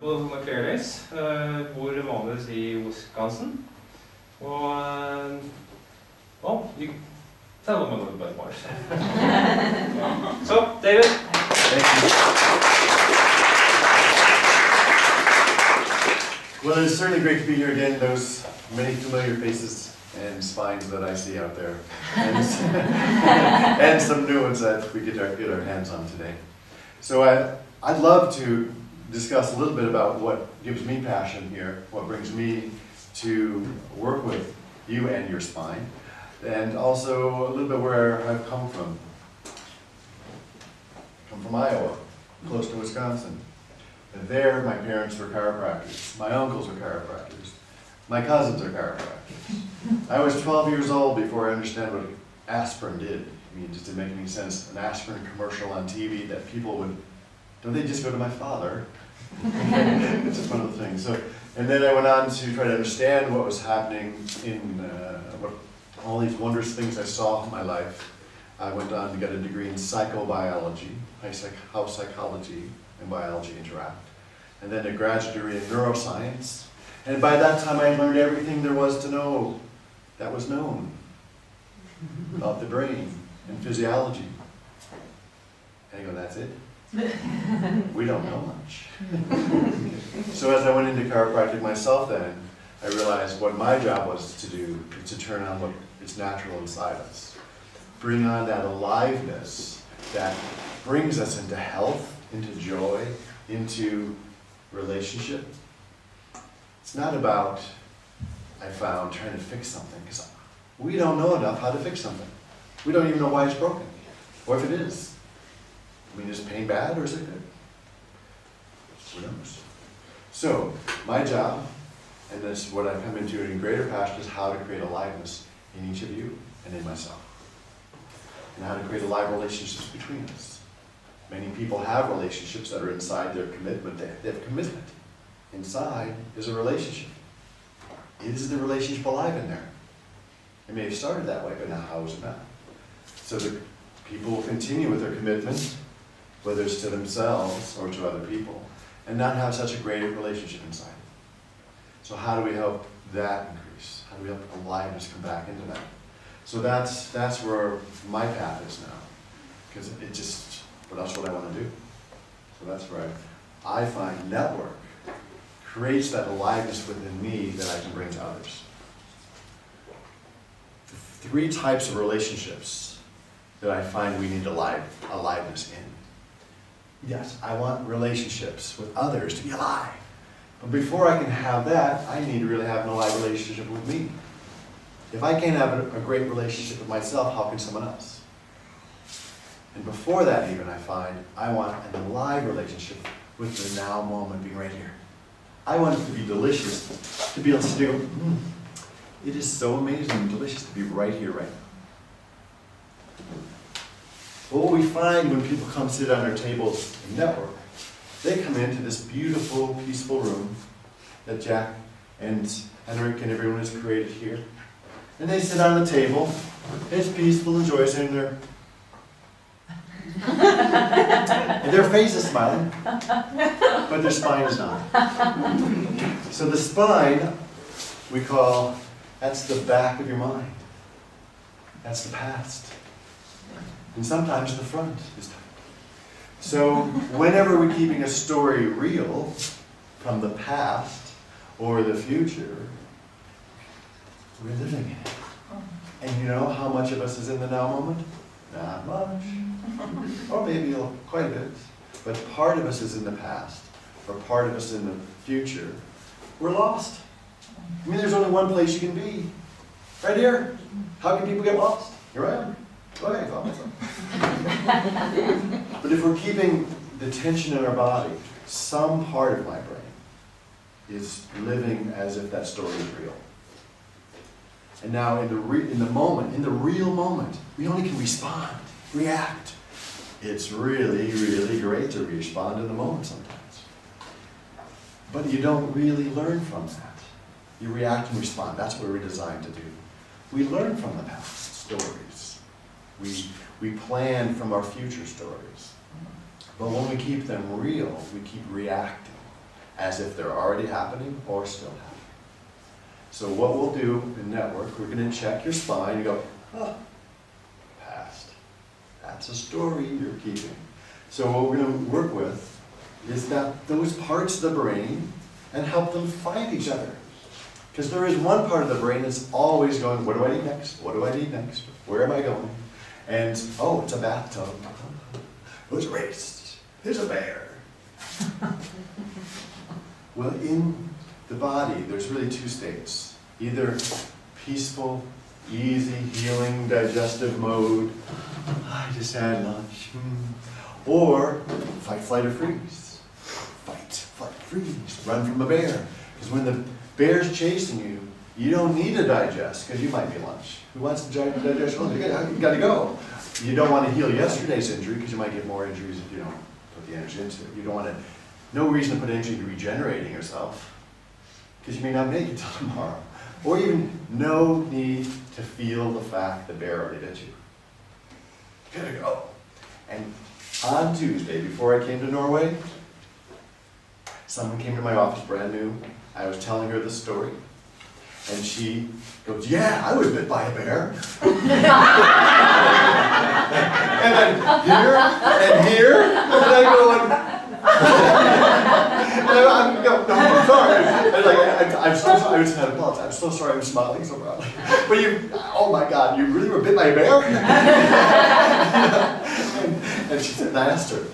McCareys, uh, bor vanligvis i Wisconsin. Og Well, you tell them a little bit more. so, David. Well, it's certainly great to be here again. Those many familiar faces and spines that I see out there, and, and some new ones that we get our, get our hands on today. So I, I'd love to discuss a little bit about what gives me passion here, what brings me to work with you and your spine, and also a little bit where I've come from. come from Iowa, close to Wisconsin. And there, my parents were chiropractors. My uncles were chiropractors. My cousins are chiropractors. I was 12 years old before I understood what aspirin did. I mean, just didn't make any sense. An aspirin commercial on TV that people would, don't they just go to my father? It's just one of the things. So, and then I went on to try to understand what was happening in uh, what, all these wondrous things I saw in my life. I went on to get a degree in psychobiology, how psychology and biology interact, and then a graduate degree in neuroscience. And by that time, I learned everything there was to know that was known about the brain and physiology. And I go, that's it? we don't know much. so as I went into chiropractic myself then, I realized what my job was to do is to turn on what is natural inside us. Bring on that aliveness that brings us into health, into joy, into relationship. It's not about, I found, trying to fix something, because we don't know enough how to fix something. We don't even know why it's broken, or if it is. I mean, is pain bad or is it good? Who knows? So, my job, and this is what I've come into in greater passion, is how to create aliveness in each of you and in myself. And how to create alive relationships between us. Many people have relationships that are inside their commitment. They have commitment. Inside is a relationship. Is the relationship alive in there? It may have started that way, but now how is it not? So the people will continue with their commitment, whether it's to themselves or to other people, and not have such a great relationship inside. So how do we help that increase? How do we help aliveness come back into that? So that's that's where my path is now, because it just, but that's what I want to do. So that's where I, I find network creates that aliveness within me that I can bring to others. The three types of relationships that I find we need alive, aliveness in. Yes, I want relationships with others to be alive. But before I can have that, I need to really have an alive relationship with me. If I can't have a, great relationship with myself, how can someone else? And before that even, I find I want an alive relationship with the now moment being right here. I want it to be delicious, to be able to do, mm, it is so amazing and delicious to be right here, right now. But what we find when people come sit on our tables and network, they come into this beautiful, peaceful room that Jack and Henrik and everyone has created here. And they sit on the table. It's peaceful and joyous, and their and their face is smiling, but their spine is not. So the spine, we call, that's the back of your mind. That's the past. And sometimes the front is tight. So whenever we're keeping a story real from the past or the future, we're living in it. And you know how much of us is in the now moment? Not much. or maybe quite a bit. But part of us is in the past, or part of us in the future. We're lost. I mean, there's only one place you can be. Right here. How can people get lost? Here Am. Okay, I myself. but if we're keeping the tension in our body, some part of my brain is living as if that story is real. And now in the, in the moment, in the real moment, we only can respond, react. It's really, really great to respond in the moment sometimes. But you don't really learn from that. You react and respond. That's what we're designed to do. We learn from the past stories. We, we plan from our future stories. But when we keep them real, we keep reacting. as if they're already happening or still happening. So what we'll do in network, we're gonna check your spine You go, oh, past. That's a story you're keeping. So what we're gonna work with is that those parts of the brain and help them find each other. Because there is one part of the brain that's always going, what do I need next? What do I need next? Where am I going? And, oh, it's a bathtub. Who's racist? There's a bear. well, in the body, there's really two states. Either peaceful, easy, healing, digestive mode. I just had lunch. Hmm. Or fight, flight, or freeze. Fight, flight, freeze. Run from a bear. Because when the bear's chasing you, you don't need to digest, because you might be lunch. Who wants to digest? Oh, you gotta, gotta go. You don't want to heal yesterday's injury, because you might get more injuries if you don't put the energy into it. You don't want to, no reason to put energy into regenerating yourself, because you may not make it till tomorrow. Or even no need to feel the fact the bear already bit you. Gotta go. And on Tuesday, before I came to Norway, someone came to my office brand new. I was telling her the story. And she goes, yeah, I was bit by a bear. and then here, and here, and I go, and I'm, go, no, I'm sorry. And like, I, I'm so sorry, I just had a pause. I'm so sorry I'm smiling so proudly. But you, oh my God, you really were bit by a bear? and, and she said, and I asked her,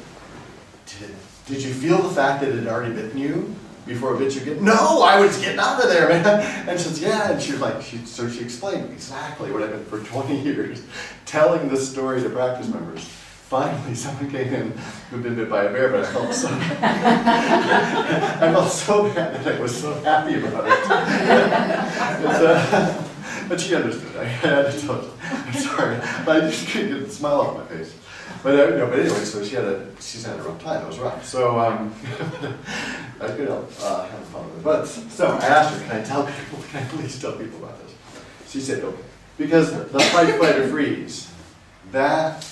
did, did you feel the fact that it had already bitten you? Before a bitch you get, No, I was getting out of there, man. And she says, yeah, and she was like, she, so she explained exactly what I've been for 20 years, telling this story to practice members. Finally, someone came in who'd been bit by a bear, but I felt so, I felt so bad that I was so happy about it. uh, but she understood. I had to tell her, I'm sorry, but I just couldn't get the smile off my face. But, uh, no, but anyway, so she had a she's had a rough time. It was rough. So um, I could uh, have fun with it. But so I asked her, can I tell people? Can I please tell people about this? She said, okay, because the fight, flight, or freeze that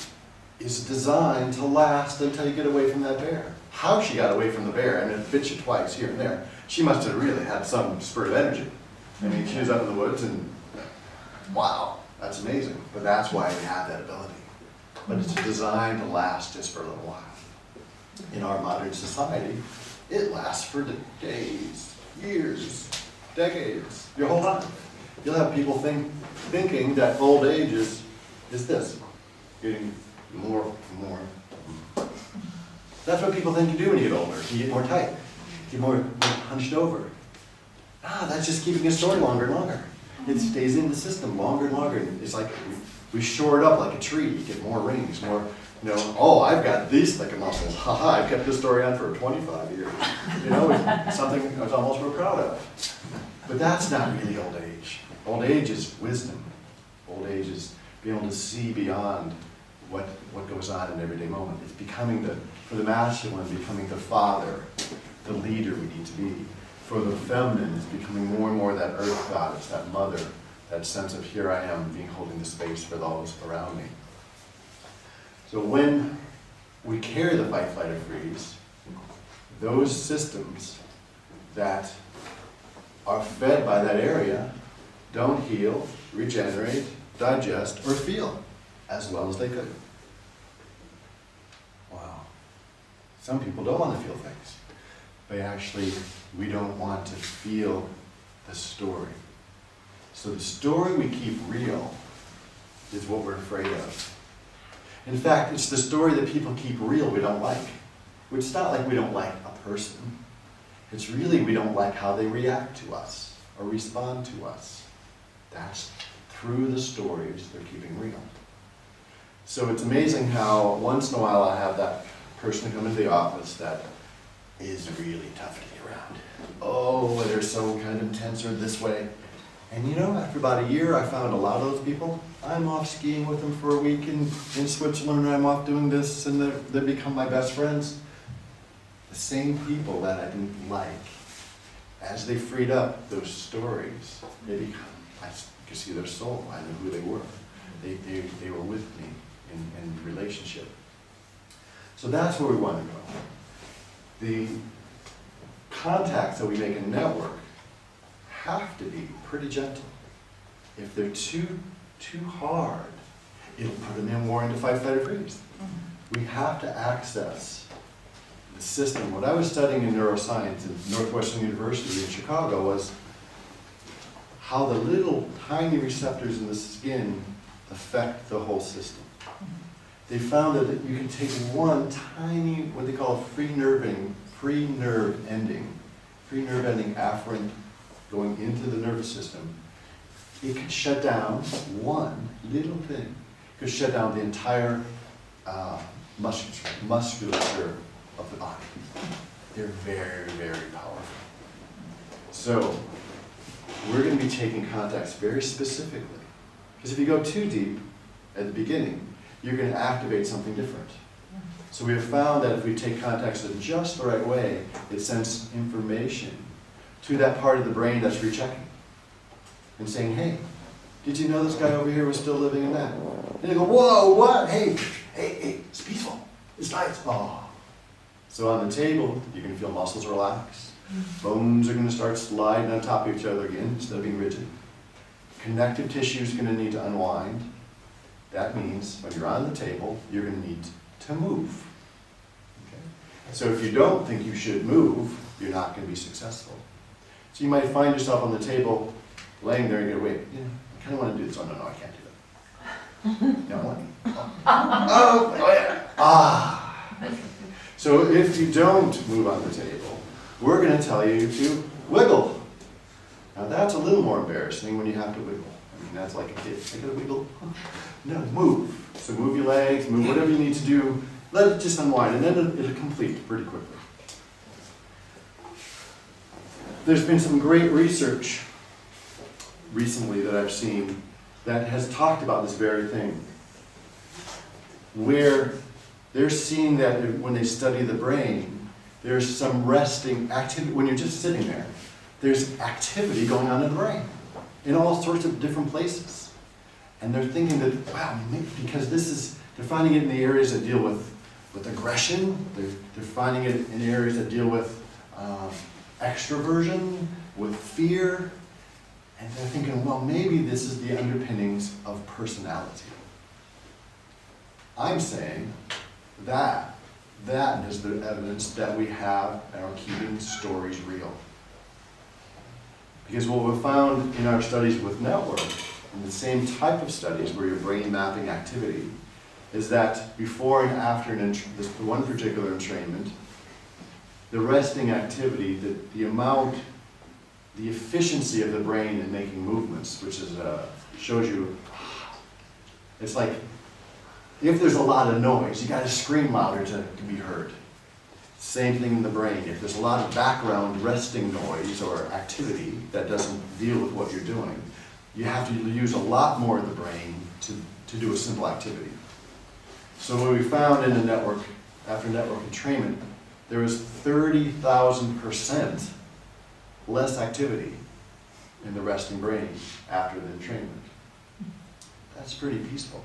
is designed to last until you get away from that bear. How she got away from the bear, I mean, it bit you twice here and there. She must have really had some spurt of energy. I mean, she was up in the woods and wow, that's amazing. But that's why we have that ability but it's designed to last just for a little while. In our modern society, it lasts for days, years, decades, your whole life. You'll have people think, thinking that old age is, is this, getting more and more. That's what people think you do when you get older. You get more tight, you get more, more hunched over. Ah, that's just keeping your story longer and longer. It stays in the system longer and longer. It's like we shore it up like a tree, you get more rings, more, you know, oh, I've got these thick muscles. Haha, I've kept this story on for 25 years. You know, something I was almost real proud of. But that's not really old age. Old age is wisdom. Old age is being able to see beyond what, what goes on in everyday moment. It's becoming the, for the masculine, becoming the father, the leader we need to be. For the feminine, it's becoming more and more that earth goddess, that mother, that sense of here I am being holding the space for those around me. So when we carry the fight, flight, or freeze, those systems that are fed by that area don't heal, regenerate, digest, or feel as well as they could. Wow. Some people don't want to feel things. But actually, we don't want to feel the story. So the story we keep real is what we're afraid of. In fact, it's the story that people keep real we don't like. It's not like we don't like a person. It's really we don't like how they react to us or respond to us. That's through the stories they're keeping real. So it's amazing how once in a while I have that person come into the office that is really tough to get around. Oh, they're so kind of intense or this way. And you know, after about a year, I found a lot of those people. I'm off skiing with them for a week in, in Switzerland, I'm off doing this, and they become my best friends. The same people that I didn't like, as they freed up those stories, they become, I could see their soul, I knew who they were. They, they, they were with me in, in relationship. So that's where we want to go. The contacts that we make in network have to be pretty gentle. If they're too, too hard, it'll put them in more into fight, flight, or freeze. Mm-hmm. We have to access the system. What I was studying in neuroscience at Northwestern University in Chicago was how the little tiny receptors in the skin affect the whole system. Mm-hmm. They found that you can take one tiny, what they call free nerving, free nerve ending, free nerve ending afferent going into the nervous system. It could shut down one little thing, It could shut down the entire uh, musculature, musculature of the body. They're very, very powerful. So, we're going to be taking contacts very specifically. Because if you go too deep at the beginning, you're going to activate something different. So we have found that if we take contacts in just the right way, it sends information to that part of the brain that's rechecking and saying, hey, did you know this guy over here was still living in that? And they go, whoa, what? Hey, hey, hey, it's peaceful. It's nice. Oh. So on the table, you're going to feel muscles relax. Mm-hmm. Bones are going to start sliding on top of each other again instead of being rigid. Connective tissue is going to need to unwind. That means when you're on the table, you're going to need to move. Okay? So if you don't think you should move, you're not going to be successful. So you might find yourself on the table, laying there, and you go, wait, yeah, I kind of want to do this. Oh, no, no, I can't do that. Want oh, oh, oh, yeah. Ah. So if you don't move on the table, we're going to tell you to wiggle. Now that's a little more embarrassing when you have to wiggle. I mean, that's like a kid. I gotta wiggle. No, move. So move your legs, move whatever you need to do. Let it just unwind, and then it'll, it'll complete pretty quickly. There's been some great research recently that I've seen that has talked about this very thing. Where they're seeing that when they study the brain, there's some resting activity, when you're just sitting there, there's activity going on in the brain in all sorts of different places. And they're thinking that, wow, because this is, they're finding it in the areas that deal with, with aggression, they're, they're finding it in areas that deal with uh, extroversion, with fear, and they're thinking, well, maybe this is the underpinnings of personality. I'm saying that that is the evidence that we have and are keeping stories real. Because what we've found in our studies with network, and the same type of studies where you're brain mapping activity, is that before and after an this one particular entrainment, the resting activity, the, the amount, the efficiency of the brain in making movements, which is uh, shows you, it's like if there's a lot of noise, you got to scream louder to, to be heard. Same thing in the brain. If there's a lot of background resting noise or activity that doesn't deal with what you're doing, you have to use a lot more of the brain to, to do a simple activity. So what we found in the network, after network entrainment, there was 30,000% less activity in the resting brain after the entrainment. That's pretty peaceful.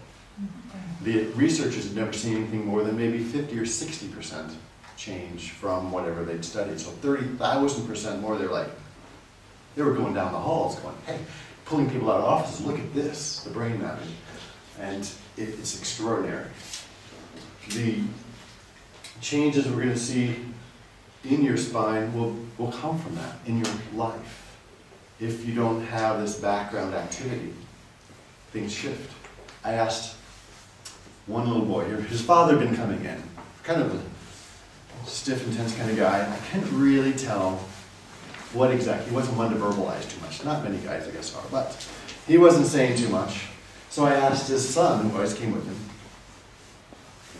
The researchers had never seen anything more than maybe 50 or 60% change from whatever they'd studied. So 30,000% more, they're like, they were going down the halls going, hey, pulling people out of offices, look at this, the brain mapping. And it, it's extraordinary. The changes we're going to see in your spine will, will come from that in your life. If you don't have this background activity, things shift. I asked one little boy, his father had been coming in, kind of a stiff, intense kind of guy. I couldn't really tell what exactly, he wasn't one to verbalize too much. Not many guys, I guess, are, but he wasn't saying too much. So I asked his son, who always came with him,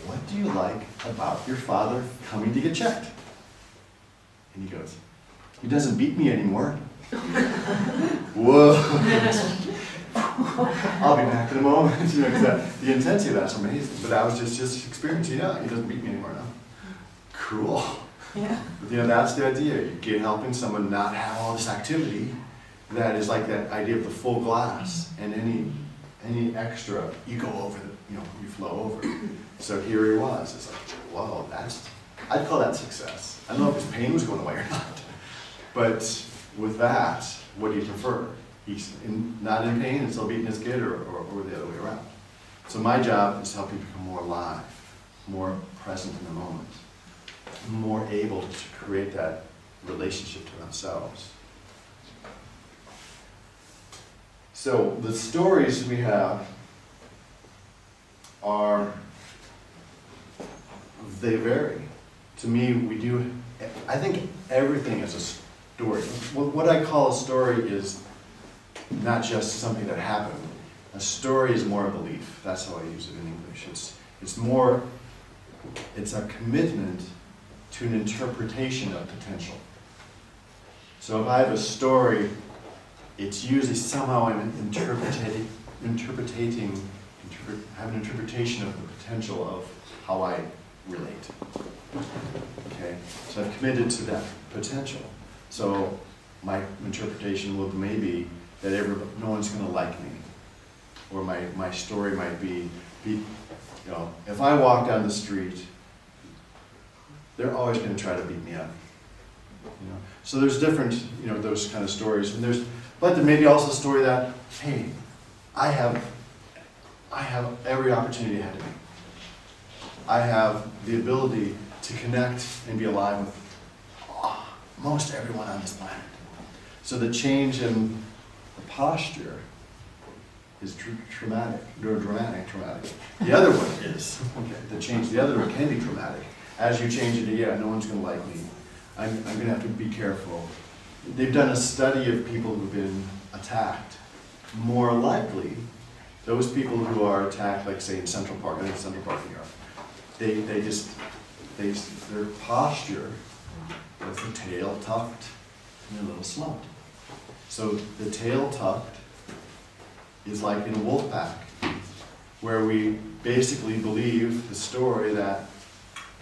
what do you like about your father coming to get checked? And he goes, he doesn't beat me anymore. Whoa. I'll be back in a moment. you know, that, the intensity of that's amazing. But that was just his experience. Yeah, he doesn't beat me anymore now cool. Yeah. But, you know, that's the idea. You get helping someone not have all this activity that is like that idea of the full glass and any any extra, you go over the, you know, you flow over. So here he was. It's like, whoa, that's, I'd call that success. I don't know if his pain was going away or not, But with that, what do you prefer? He's in, not in pain and still beating his kid, or, or, or the other way around? So my job is to help you become more alive, more present in the moment, more able to create that relationship to themselves. So the stories we have are, they vary. To me, we do, I think everything is a story. What I call a story is not just something that happened. A story is more a belief. That's how I use it in English. It's, it's more, it's a commitment to an interpretation of potential. So if I have a story, it's usually somehow I'm interpreting, interpreting, interpret, have an interpretation of the potential of how I relate. Okay, so I've committed to that potential. So my interpretation will maybe that no one's going to like me, or my, my story might be, be, you know, if I walk down the street, they're always going to try to beat me up. You know? So there's different, you know, those kind of stories, and there's, but there may be also a story that, hey, I have, I have every opportunity ahead of me. I have the ability to connect and be alive with most everyone on this planet. So the change in the posture is tr- traumatic, dramatic, traumatic. The other one is, okay, the change, the other one can be traumatic. As you change it yeah, no one's gonna like me. I'm, I'm gonna have to be careful. They've done a study of people who've been attacked. More likely, those people who are attacked, like say in Central Park, I think Central Park, New York, they, they just, they, their posture with the tail tucked and a little slumped. So the tail tucked is like in a wolf pack, where we basically believe the story that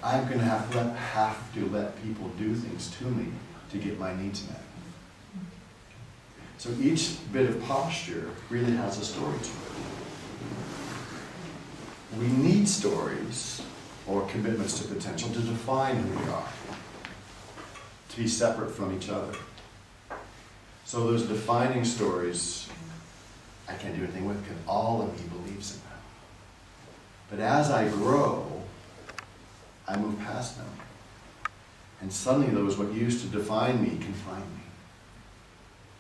I'm gonna have to let, have to let people do things to me to get my needs met. So each bit of posture really has a story to it. We need stories or commitments to potential to define who we are, to be separate from each other. So those defining stories, I can't do anything with because all of me believes in them. But as I grow, I move past them. And suddenly those what used to define me confine me.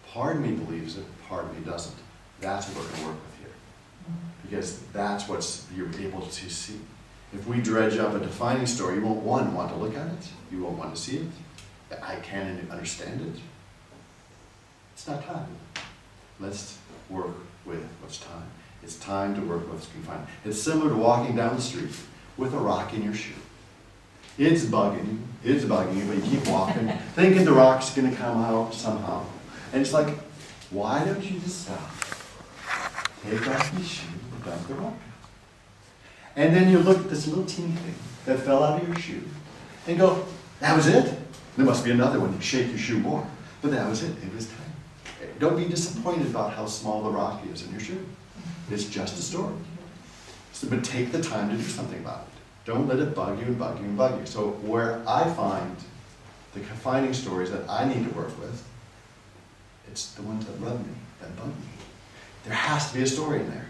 Part of me believes it, part of me doesn't. That's what we're going to work with here. Because that's what you're able to see. If we dredge up a defining story, you won't, one, want to look at it. You won't want to see it. I can't understand it. It's not time. Let's work with what's time. It's time to work with what's confined. It's similar to walking down the street with a rock in your shoe. It's bugging you, it's bugging you, but you keep walking, thinking the rock's gonna come out somehow. And it's like, why don't you just stop? Take off your shoe and dump the rock. And then you look at this little teeny thing that fell out of your shoe and go, that was it? There must be another one. You shake your shoe more. But that was it. It was time. Don't be disappointed about how small the rock is in your shoe. It's just a story. So, but take the time to do something about it. Don't let it bug you and bug you and bug you. So where I find the confining stories that I need to work with, it's the ones that love me, that bug me. There has to be a story in there.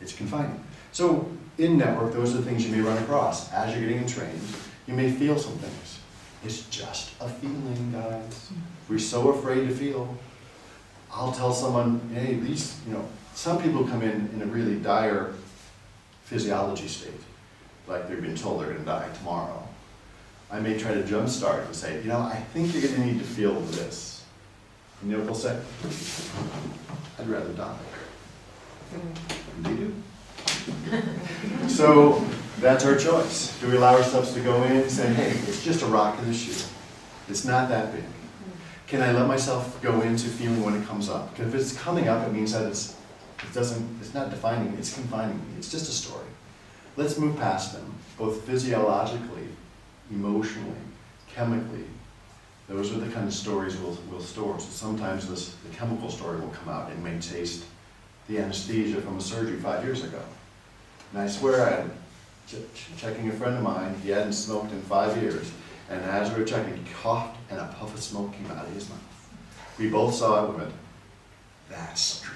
It's confining. So in network, those are the things you may run across. As you're getting trained, you may feel some things. It's just a feeling, guys. We're so afraid to feel. I'll tell someone, hey, these, you know, some people come in in a really dire physiology state, like they've been told they're going to die tomorrow. I may try to jumpstart and say, you know, I think you're going to need to feel this. And you know what they'll say? I'd rather die. Do. so that's our choice. Do we allow ourselves to go in and say, hey, it's just a rock in the shoe. It's not that big. Can I let myself go into feeling when it comes up? Because if it's coming up, it means that it's it doesn't, it's not defining me, it's confining me. It's just a story. Let's move past them, both physiologically, emotionally, chemically. Those are the kind of stories we'll, we'll store. So sometimes this, the chemical story will come out and may taste the anesthesia from a surgery five years ago. And I swear, I ch checking a friend of mine, he hadn't smoked in five years, And as we were checking, he coughed and a puff of smoke came out of his mouth. We both saw it and went, that's strange.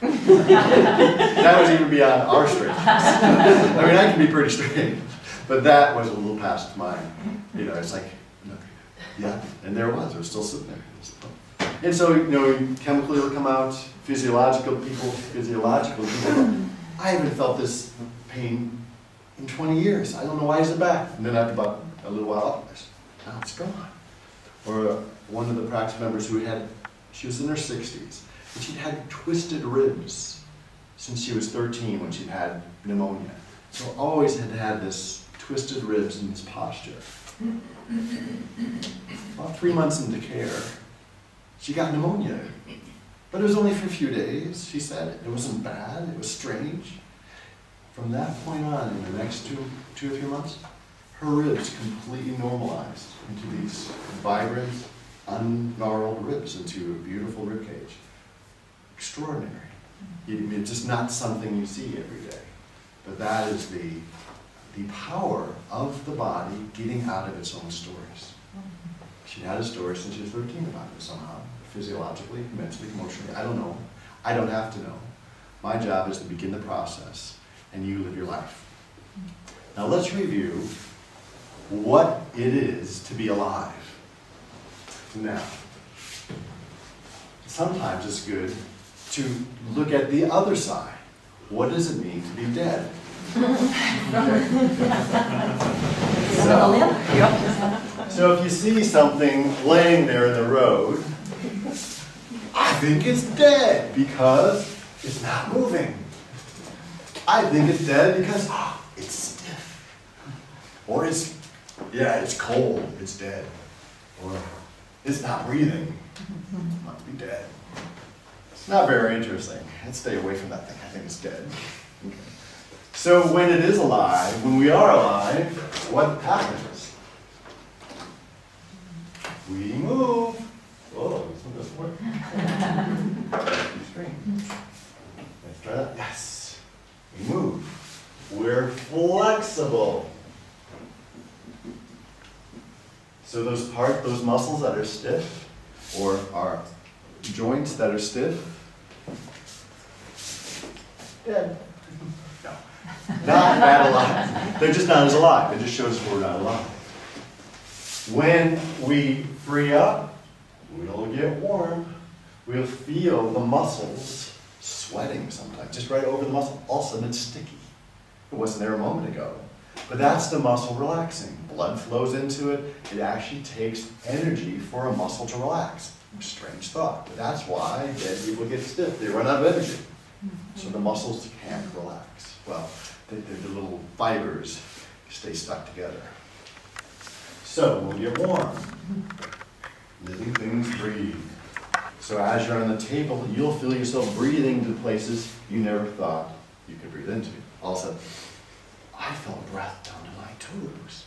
that was even beyond our strangeness. I mean, I can be pretty strange, but that was a little past mine. You know, it's like, no, yeah, and there it was, it was still sitting there. And so, you know, chemically it'll come out, physiological people, physiological people. I haven't felt this pain in 20 years. I don't know why is it back. And then after about a little while, now it's gone. Or one of the practice members who had, she was in her 60s, and she'd had twisted ribs since she was 13 when she'd had pneumonia. So always had had this twisted ribs and this posture. About three months into care, she got pneumonia. But it was only for a few days, she said. It wasn't bad, it was strange. From that point on, in the next two, two or three months, her ribs completely normalized into these vibrant, ungnarled ribs, into a beautiful rib cage. Extraordinary. Mm-hmm. It's just not something you see every day. But that is the, the power of the body getting out of its own stories. Mm-hmm. She had a story since she was 13 about it somehow, physiologically, mentally, emotionally. I don't know. I don't have to know. My job is to begin the process, and you live your life. Now let's review what it is to be alive. Now, sometimes it's good to look at the other side. What does it mean to be dead? so, so if you see something laying there in the road, think it's dead because it's not moving. I think it's dead because oh, it's stiff. Or it's, yeah, it's cold, it's dead. Or it's not breathing, it must be dead. It's not very interesting. Let's stay away from that thing. I think it's dead. Okay. So when it is alive, when we are alive, what happens? We move. Oh, this one doesn't work. Let's try that. Yes. We move. We're flexible. So those part, those muscles that are stiff, or our joints that are stiff, dead. No, not that alive. They're just not as alive. It just shows we're not alive. When we free up, we'll get warm. We'll feel the muscles sweating sometimes, just right over the muscle. All of a sudden it's sticky. It wasn't there a moment ago. But that's the muscle relaxing. Blood flows into it. It actually takes energy for a muscle to relax. Strange thought, but that's why dead people get stiff. They run out of energy. Mm-hmm. So the muscles can't relax. Well, the, the little fibers stay stuck together. So we'll get warm. Mm-hmm. Living things breathe. So as you're on the table, you'll feel yourself breathing to places you never thought you could breathe into. All of a sudden, I felt breath down to my toes.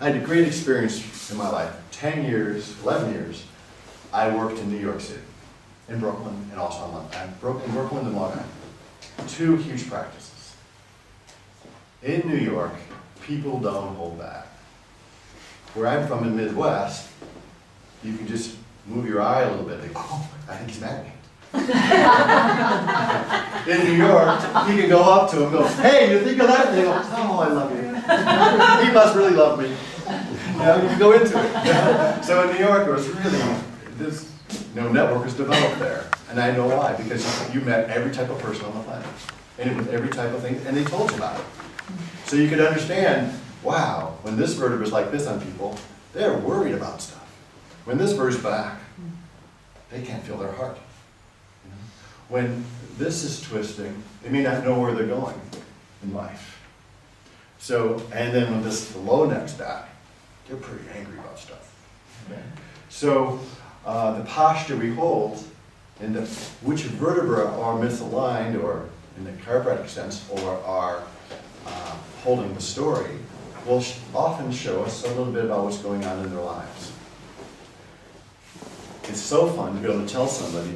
I had a great experience in my life. 10 years, 11 years, I worked in New York City, in Brooklyn, and also in London. I broke in Brooklyn and Long Island. Two huge practices. In New York, people don't hold back. Where I'm from in the Midwest, you can just move your eye a little bit. They go, oh, I think he's mad at me. in New York, he can go up to him and go, hey, you think of that? And they go, oh, I love you. he must really love me. You know, you can go into it. So in New York, it was really, this you know, network was developed there. And I know why, because you met every type of person on the planet. And with every type of thing, and they told you about it. So you could understand, wow, when this vertebra is like this on people, they're worried about stuff. When this vertebra's back, they can't feel their heart. When this is twisting, they may not know where they're going in life. So, and then when this low neck's back, they're pretty angry about stuff. So uh, the posture we hold and the, which vertebra are misaligned or in the chiropractic sense or are uh, holding the story will often show us a little bit about what's going on in their lives. It's so fun to be able to tell somebody,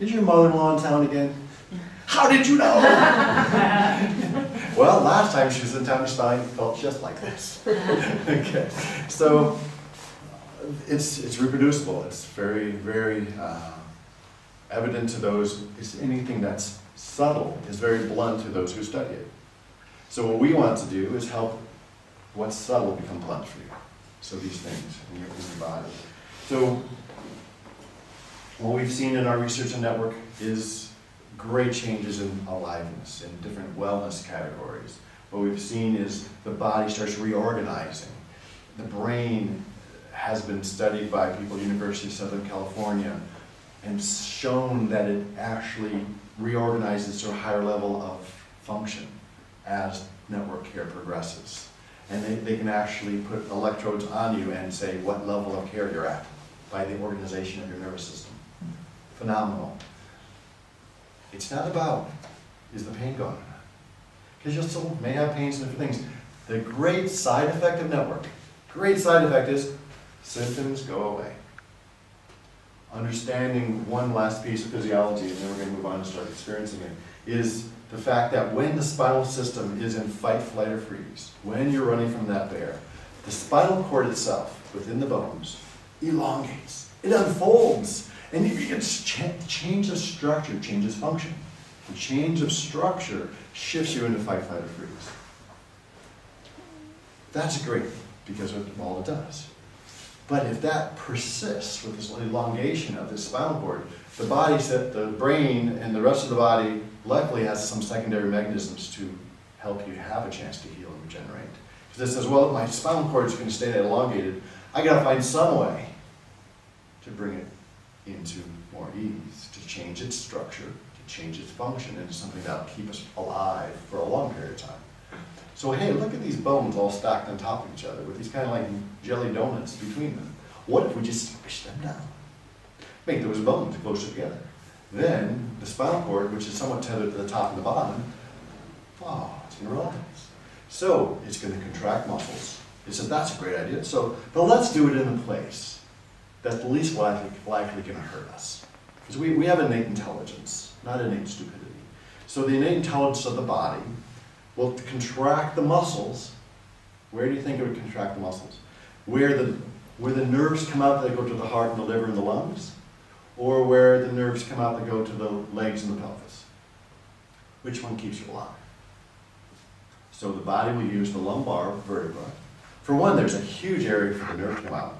is your mother-in-law in town again? How did you know? Well, last time she was in town, she felt just like this. Okay, so it's, it's reproducible, it's very, very uh, evident to those, it's anything that's subtle is very blunt to those who study it. So what we want to do is help what's subtle become blunt for you. So these things in your, in your body. So what we've seen in our research and network is great changes in aliveness, in different wellness categories. What we've seen is the body starts reorganizing. The brain has been studied by people at University of Southern California and shown that it actually reorganizes to a higher level of function as network care progresses. And they, they can actually put electrodes on you and say what level of care you're at by the organization of your nervous system. Phenomenal. It's not about, is the pain gone? Because you still may have pains and different things. The great side effect of network, great side effect is symptoms go away. Understanding one last piece of physiology, and then we're going to move on and start experiencing it, is the fact that when the spinal system is in fight, flight, or freeze, when you're running from that bear, the spinal cord itself, within the bones, elongates. It unfolds. And if you get change the structure, changes function. The change of structure shifts you into fight, flight, or freeze. That's great because of all it does. But if that persists with this elongation of the spinal cord, the body, the brain, and the rest of the body luckily has some secondary mechanisms to help you have a chance to heal and regenerate. Because it says, well, my spinal cord is going to stay elongated. I got to find some way to bring it into more ease, to change its structure, to change its function into something that will keep us alive for a long period of time. So hey, look at these bones all stacked on top of each other with these kind of like jelly donuts between them. What if we just squish them down? Make those bones closer together. Then the spinal cord, which is somewhat tethered to the top and the bottom, wow, it's going to relax. So it's going to contract muscles. He said, that's a great idea. So, but let's do it in a place that's the least likely, likely going to hurt us. Because we, we have innate intelligence, not innate stupidity. So the innate intelligence of the body will contract the muscles. Where do you think it would contract the muscles? Where the, where the nerves come out that go to the heart and the liver and the lungs? Or where the nerves come out that go to the legs and the pelvis? Which one keeps you alive? So the body will use the lumbar vertebra. For one, there's a huge area for the nerve out.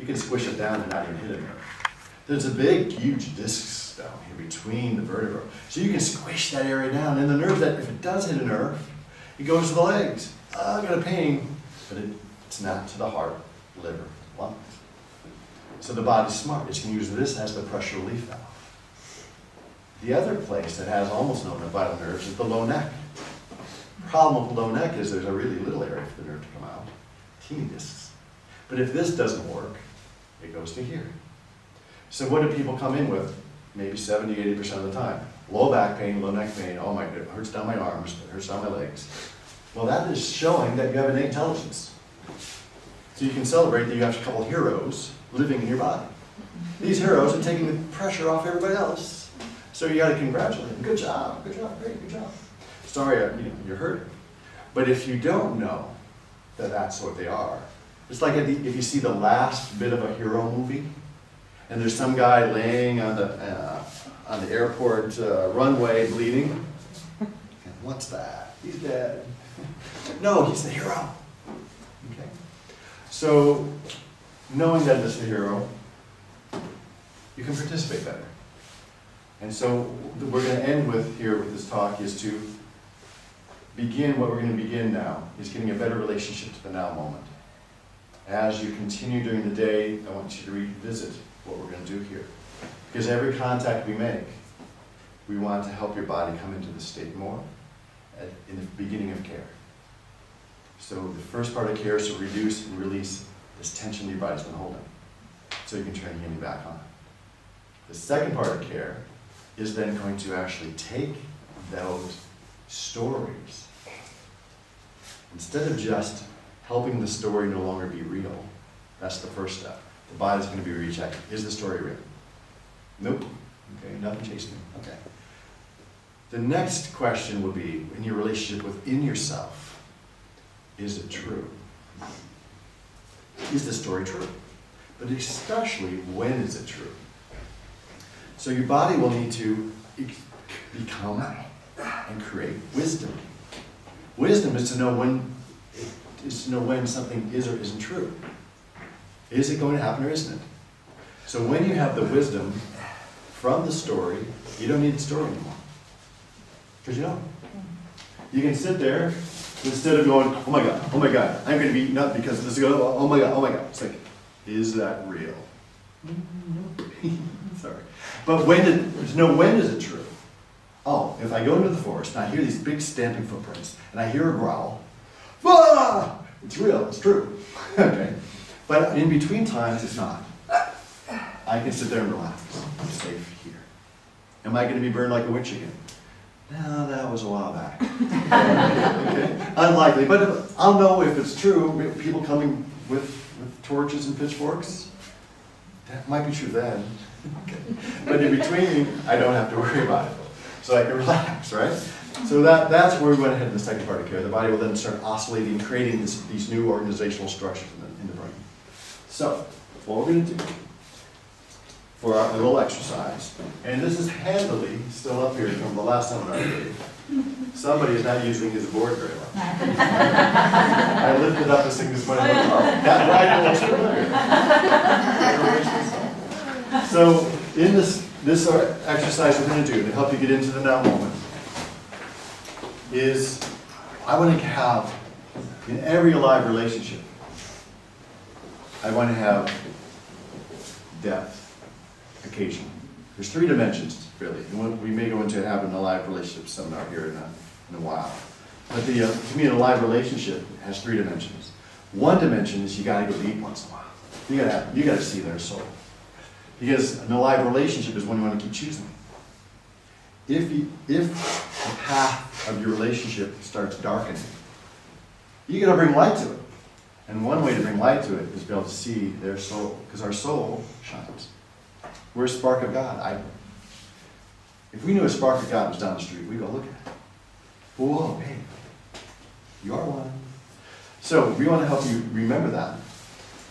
You can squish it down and not even hit a nerve. There's a big, huge disc down here between the vertebrae. So you can squish that area down. And the nerve that, if it does hit a nerve, it goes to the legs. Oh, I got a pain. But it, it's not to the heart, liver, lungs. So the body's smart. It's going to use this as the pressure relief valve. The other place that has almost no vital nerves is the low neck. Problem with the low neck is there's a really little area for the nerve teeny discs. But if this doesn't work, it goes to here. So what do people come in with? Maybe 70, 80% of the time. Low back pain, low neck pain, oh my, it hurts down my arms, it hurts down my legs. Well, that is showing that you have innate intelligence. So you can celebrate that you have a couple heroes living in your body. These heroes are taking the pressure off everybody else. So you got to congratulate them. Good job, good job, great, good job. Sorry, you know, you're hurting. But if you don't know that that's what they are, it's like if you see the last bit of a hero movie, and there's some guy laying on the, uh, on the airport uh, runway bleeding. And what's that? He's dead. no, he's the hero. Okay. So, knowing that he's the hero, you can participate better. And so, we're going to end with here with this talk is to begin what we're going to begin now, is getting a better relationship to the now moment. As you continue during the day, I want you to revisit what we're going to do here. Because every contact we make, we want to help your body come into the state more at, in the beginning of care. So the first part of care is to reduce and release this tension your body's been holding so you can turn the healing back on. The second part of care is then going to actually take those stories. Instead of just helping the story no longer be real. That's the first step. The body's going to be rechecking. Is the story real? Nope. Okay, nothing chasing me. Okay. The next question would be, in your relationship within yourself, is it true? Is the story true? But especially, when is it true? So your body will need to become and create wisdom. Wisdom is to know when is to know when something is or isn't true. Is it going to happen or isn't it? So when you have the wisdom from the story, you don't need the story anymore. Because you don't. You can sit there instead of going, oh my God, oh my God, I'm going to be eaten up because this is going, oh my God, oh my God. It's like, is that real? Sorry. But when did, to know when is it true? Oh, if I go into the forest and I hear these big stamping footprints and I hear a growl, ah, it's real, it's true. okay. But in between times, it's not. I can sit there and relax. I'm safe here. Am I going to be burned like a witch again? No, that was a while back. okay. Unlikely, but I'll know if it's true. People coming with, with torches and pitchforks, that might be true then. okay. But in between, I don't have to worry about it. So I can relax, right? So that, that's where we went ahead in the second part of care. The body will then start oscillating, creating this, these new organizational structures in the, in the brain. So, what we're going to do for our little exercise, and this is handily still up here from the last seminar I gave. Somebody is not using his board very well. I lifted up this thing this morning, oh, that right looks familiar. So, in this, this exercise we're going to do to help you get into the now moment is I want to have, in every alive relationship, I want to have death occasionally. There's three dimensions, really. We may go into having a live relationship seminar here in a, in a while. But the, uh, to me, an alive relationship has three dimensions. One dimension is you got to go deep once in a while. You got to you got to see their soul. Because an alive relationship is one you want to keep choosing. If, you, if the path of your relationship starts darkening, you got to bring light to it. And one way to bring light to it is to be able to see their soul, because our soul shines. We're a spark of God. I, if we knew a spark of God was down the street, we'd go look at it. Whoa, hey, you are one. So we want to help you remember that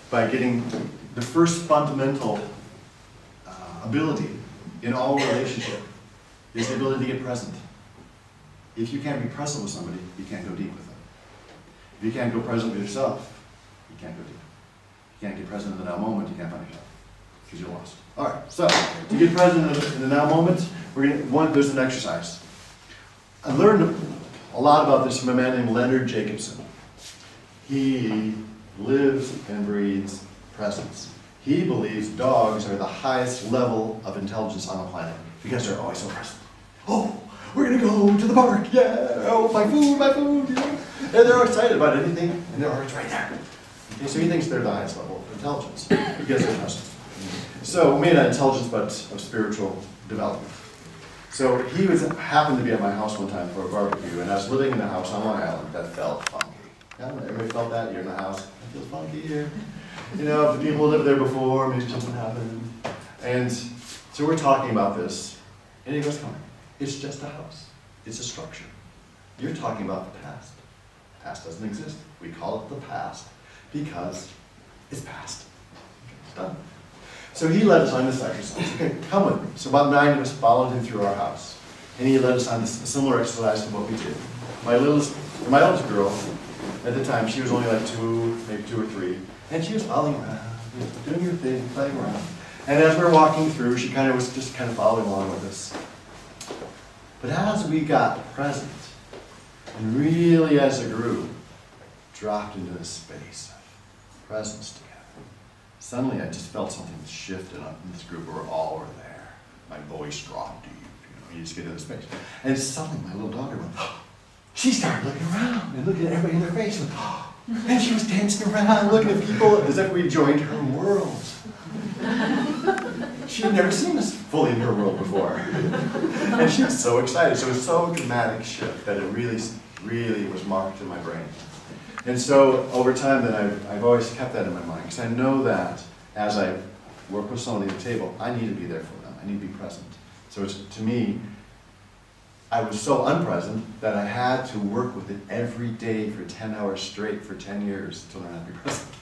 by getting the first fundamental ability in all relationship is the ability to get present. If you can't be present with somebody, you can't go deep with them. If you can't go present with yourself, you can't go deep. You can't get present in the now moment, you can't find yourself because you're lost. All right, so to get present in the, in the now moment, we're gonna one. There's an exercise. I learned a lot about this from a man named Leonard Jacobson. He lives and breathes presence. He believes dogs are the highest level of intelligence on the planet because they're always so present. Oh, we're gonna go to the park, yeah, oh, my food, my food, know? And they're excited about anything, and they're always right there. Okay, so he thinks they're the highest level of intelligence because they're present. So, maybe not intelligence, but of spiritual development. So he was happened to be at my house one time for a barbecue, and I was living in a house on Long Island that felt funky. Yeah, everybody felt that? You're in the house. It feels funky here. You know, if people lived there before, maybe something happened. And so we're talking about this, and he goes, "Come on, it's just a house. It's a structure. You're talking about the past. The past doesn't exist. We call it the past because it's past. It's done. So he led us on this exercise. Okay, come with me. So about nine of us followed him through our house. And he led us on this similar exercise to what we did. My littlest, my oldest girl, at the time, she was only like two, maybe two or three, and she was following around, doing her thing, playing around. And as we were walking through, she kind of was just kind of following along with us. But as we got present, and really as a group, dropped into this space of presence together, suddenly I just felt something shift in this group. We were all were there. My voice dropped deep. You know, you just get into the space. And suddenly my little daughter went, she started looking around and looking at everybody in their face. And, and she was dancing around, looking at people as if we joined her world. She had never seen us fully in her world before. and she was so excited. So it was so dramatic shift that it really, really was marked in my brain. And so over time then I've, I've always kept that in my mind because I know that as I work with someone at the table, I need to be there for them. I need to be present. So it's, to me, I was so unpresent that I had to work with it every day for ten hours straight for ten years to learn how to be present.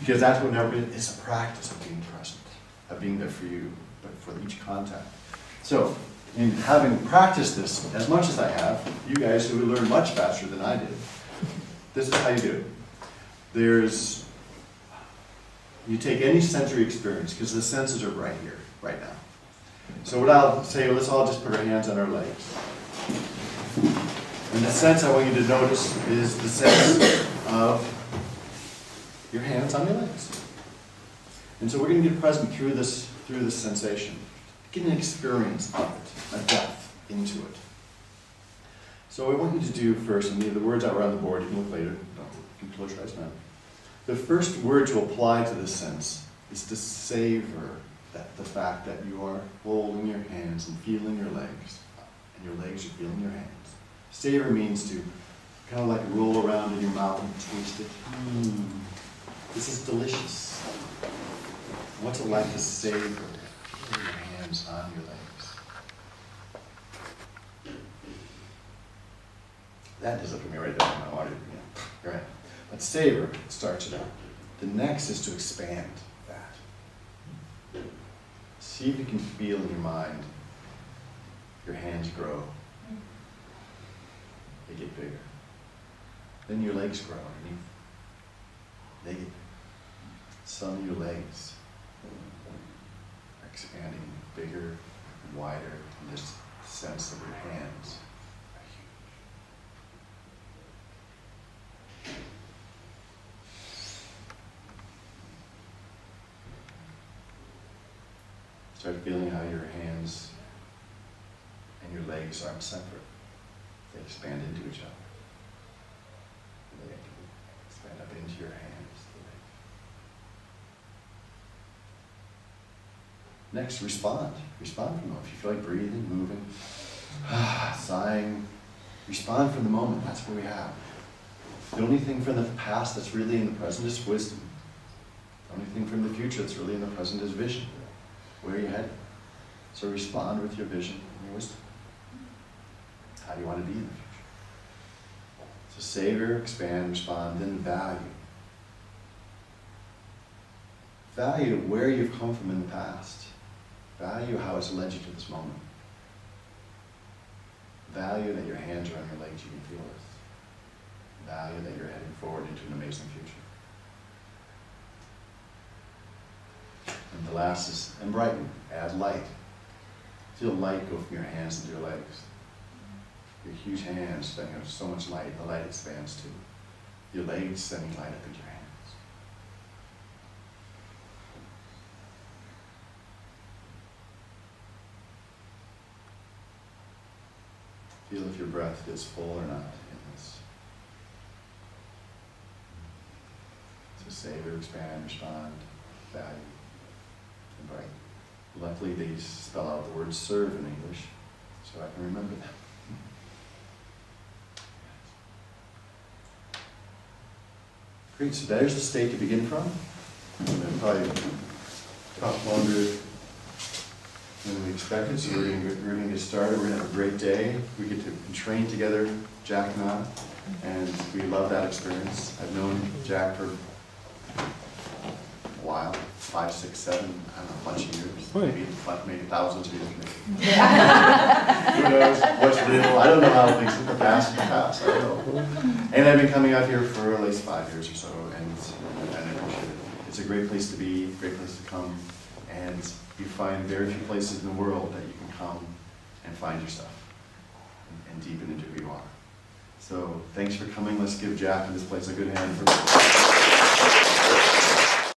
Because that's what never it's a practice of being present, of being there for you, but for each contact. So, in having practiced this as much as I have, you guys who learn much faster than I did, this is how you do it. There's, you take any sensory experience, because the senses are right here, right now. So what I'll say, let's all just put our hands on our legs. And the sense I want you to notice is the sense of your hands on your legs. And so we're going to get present through this, through this sensation. Get an experience of it, a depth into it. So what I want you to do first, and the words were on the board, you can look later, you can close your eyes now. The first word to apply to this sense is to savor that, the fact that you are holding your hands and feeling your legs, and your legs are feeling your hands. Savor means to kind of like roll around in your mouth and taste it. Hmm, this is delicious. What's it like to savor your hands on your legs? That does it for me right there. Wanted, yeah, right. But savor starts it out. The next is to expand that. See if you can feel in your mind your hands grow. They get bigger. Then your legs grow underneath. They get some of your legs are expanding bigger and wider, and this sense of your hands. Start feeling how your hands and your legs aren't separate. They expand into each other. They expand up into your hands. Next, respond. Respond from the moment. If you feel like breathing, moving, sighing, respond from the moment. That's what we have. The only thing from the past that's really in the present is wisdom. The only thing from the future that's really in the present is vision. Where are you headed? So respond with your vision and your wisdom. How do you want to be in the future? So savor, expand, respond, then value. Value where you've come from in the past. Value how it's led you to this moment. Value that your hands are on your legs, you can feel this. Value that you're heading forward into an amazing future. And the last is and brighten, add light. Feel light go from your hands into your legs. Your huge hands sending out so much light, the light expands too. Your legs sending light up into your hands. Feel if your breath is full or not in this. So savor, expand, respond, value, and bright. Luckily, they spell out the word serve in English, so I can remember them. Great, so there's the state to begin from. And then probably talk longer than we expected, so we're we're gonna get started, we're gonna have a great day. We get to train together, Jack and I, and we love that experience. I've known Jack for five, six, seven, I don't know, a bunch of years, Right. maybe, maybe thousands of years. maybe. Who knows what's real, I don't know how things in the past, in the past, I don't know. And I've been coming out here for at least five years or so, and, and I appreciate it. It's a great place to be, great place to come, and you find very few places in the world that you can come and find yourself and- and deepen into who you are. So, thanks for coming, let's give Jack and this place a good hand for.